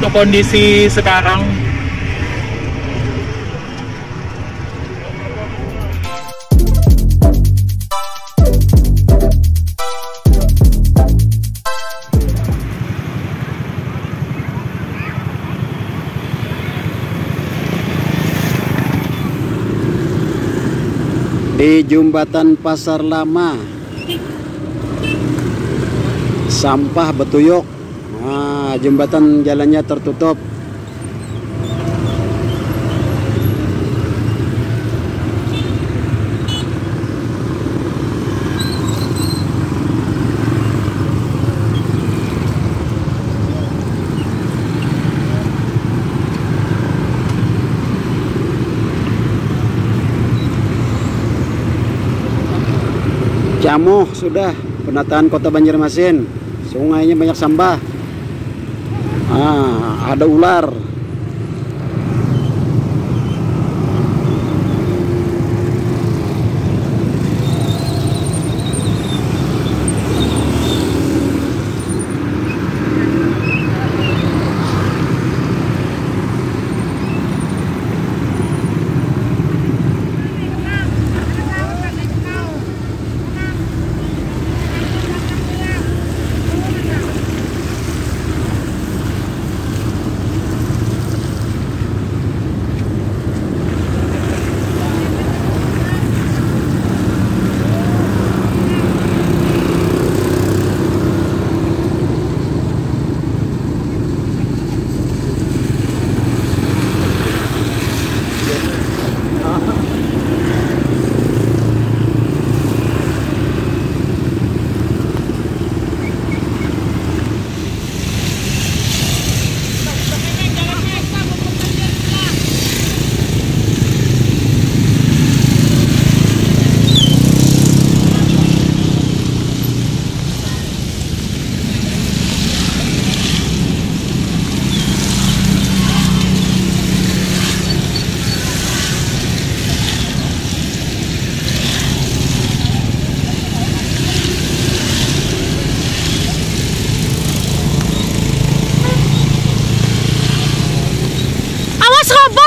untuk kondisi sekarang. Di jembatan pasar lama. Sampah betuyuk jembatan jalannya tertutup Camuh sudah penataan kota Banjarmasin. Sungainya banyak sampah. Ah, ada ular. sera bon